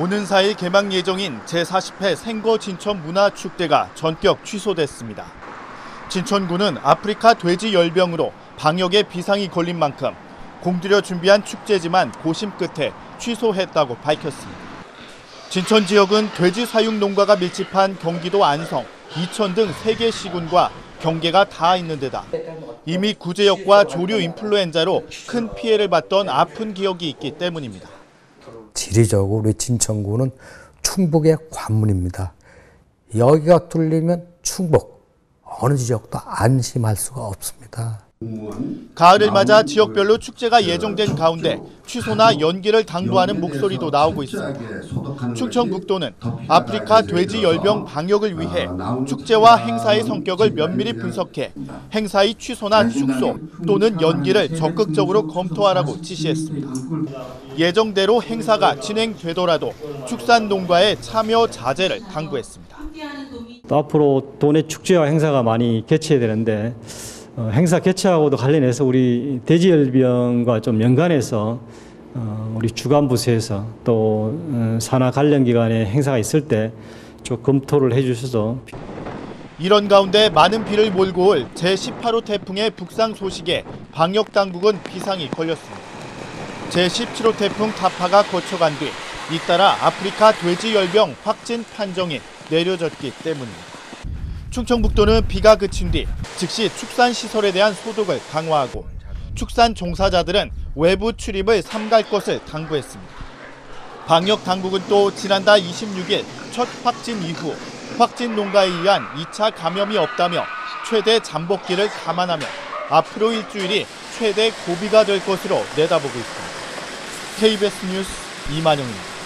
오는 4일 개막 예정인 제40회 생거 진천 문화축제가 전격 취소됐습니다. 진천구는 아프리카 돼지 열병으로 방역에 비상이 걸린 만큼 공들여 준비한 축제지만 고심 끝에 취소했다고 밝혔습니다. 진천 지역은 돼지 사육 농가가 밀집한 경기도 안성, 이천 등 3개 시군과 경계가 닿아 있는 데다 이미 구제역과 조류 인플루엔자로 큰 피해를 봤던 아픈 기억이 있기 때문입니다. 지리적으로 진천구는 충북의 관문입니다. 여기가 뚫리면 충북 어느 지역도 안심할 수가 없습니다. 가을을 맞아 지역별로 축제가 예정된 가운데 취소나 연기를 당부하는 목소리도 나오고 있습니다. 충청북도는 아프리카 돼지 열병 방역을 위해 축제와 행사의 성격을 면밀히 분석해 행사의 취소나 축소 또는 연기를 적극적으로 검토하라고 지시했습니다. 예정대로 행사가 진행되더라도 축산 농가의 참여 자제를 당부했습니다. 또 앞으로 도내 축제와 행사가 많이 개최해야 되는데 어, 행사 개최하고도 관련해서 우리 돼지열병과 좀 연관해서 어, 우리 주간부서에서 또 어, 산하 관련 기관의 행사가 있을 때 좀 검토를 해주셔서 이런 가운데 많은 비를 몰고 올 제18호 태풍의 북상 소식에 방역 당국은 비상이 걸렸습니다. 제17호 태풍 타파가 거쳐간 뒤 잇따라 아프리카 돼지 열병 확진 판정이 내려졌기 때문입니다. 충청북도는 비가 그친 뒤 즉시 축산 시설에 대한 소독을 강화하고 축산 종사자들은 외부 출입을 삼갈 것을 당부했습니다. 방역 당국은 또 지난달 26일 첫 확진 이후 확진 농가에 의한 2차 감염이 없다며 최대 잠복기를 감안하며 앞으로 일주일이 최대 고비가 될 것으로 내다보고 있습니다. KBS 뉴스 이만영입니다.